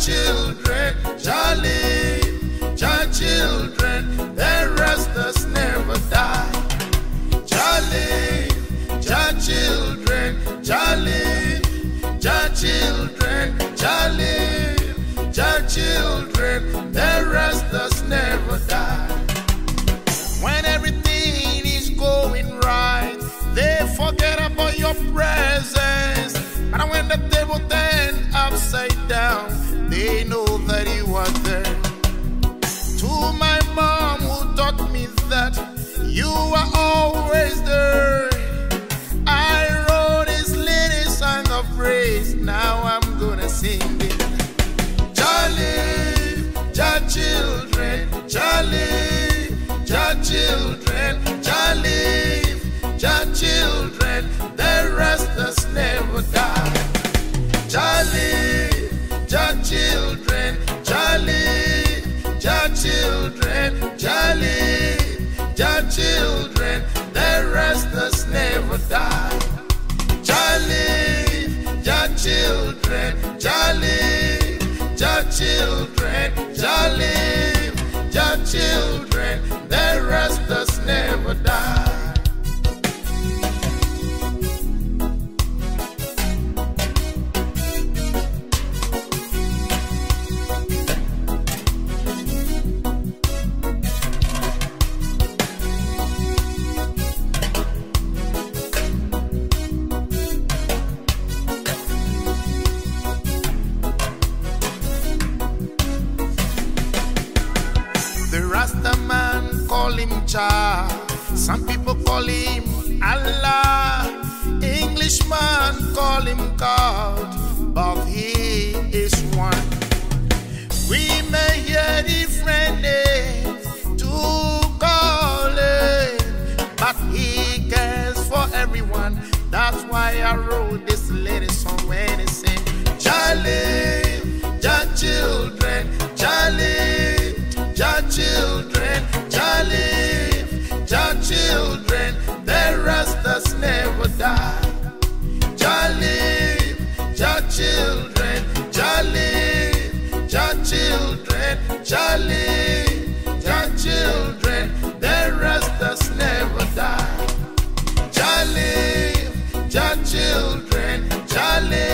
children shall live, your children, their Rastas never die. Shall live, your children shall live, children shall live, your children, their Rastas never die. When everything is going right, they forget about your presence. And when the table turns upside down, they know that you are there. To my mom who taught me that you are always there. I wrote this little song of praise, now I'm gonna sing children, The man call him Jah. Some people call him Allah. Englishman call him God, but he is one. We may hear different names to call him, but he cares for everyone. That's why I wrote this little song your children, jolly, your children, jolly, your children, the rest never die. Jolly, your children, jolly.